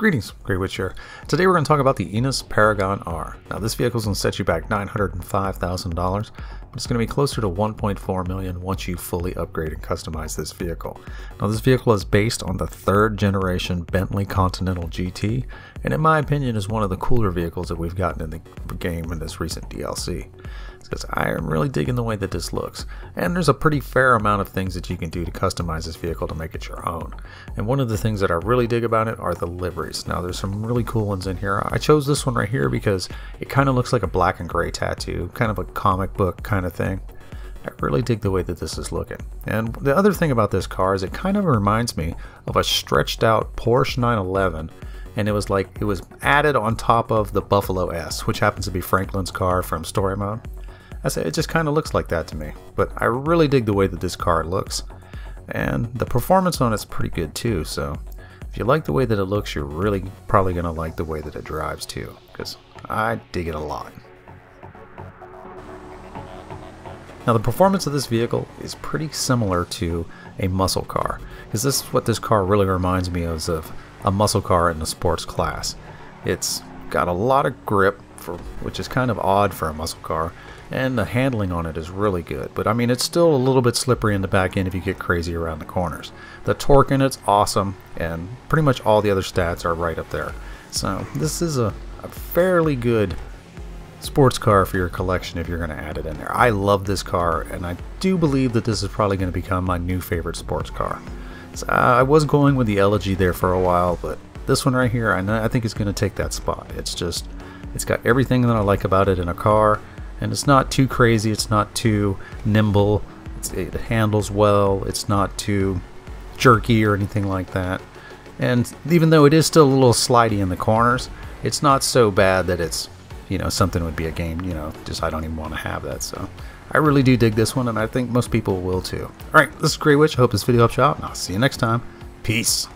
Greetings, Greywitch here. Today we're going to talk about the Enus Paragon R. Now this vehicle is going to set you back $905,000, but it's going to be closer to 1.4 million once you fully upgrade and customize this vehicle. Now this vehicle is based on the third generation Bentley Continental GT, and in my opinion is one of the cooler vehicles that we've gotten in the game in this recent DLC because I am really digging the way that this looks. And there's a pretty fair amount of things that you can do to customize this vehicle to make it your own. And one of the things that I really dig about it are the liveries. Now there's some really cool ones in here. I chose this one right here because it kind of looks like a black and gray tattoo, kind of a comic book kind of thing. I really dig the way that this is looking. And the other thing about this car is it kind of reminds me of a stretched out Porsche 911 and it was like it was added on top of the Buffalo S, which happens to be Franklin's car from Story Mode. I say it just kind of looks like that to me, but I really dig the way that this car looks. And the performance on it's pretty good too, so if you like the way that it looks, you're really probably going to like the way that it drives too, because I dig it a lot. Now the performance of this vehicle is pretty similar to a muscle car, because this is what this car really reminds me of, of a muscle car in the sports class. It's got a lot of grip, for, which is kind of odd for a muscle car, and the handling on it is really good. But I mean, it's still a little bit slippery in the back end if you get crazy around the corners. The torque in it's awesome, and pretty much all the other stats are right up there. So this is a, a fairly good sports car for your collection if you're going to add it in there. I love this car, and I do believe that this is probably going to become my new favorite sports car. So, I was going with the Elegy there for a while, but this one right here, I, know, I think is going to take that spot. It's just, it's got everything that I like about it in a car and it's not too crazy it's not too nimble it's, it handles well it's not too jerky or anything like that. And even though it is still a little slidey in the corners it's not so bad that it's you know something would be a game you know just I don't even want to have that so. I really do dig this one and I think most people will too. Alright this is Grey Witch. I hope this video helps you out and I'll see you next time. Peace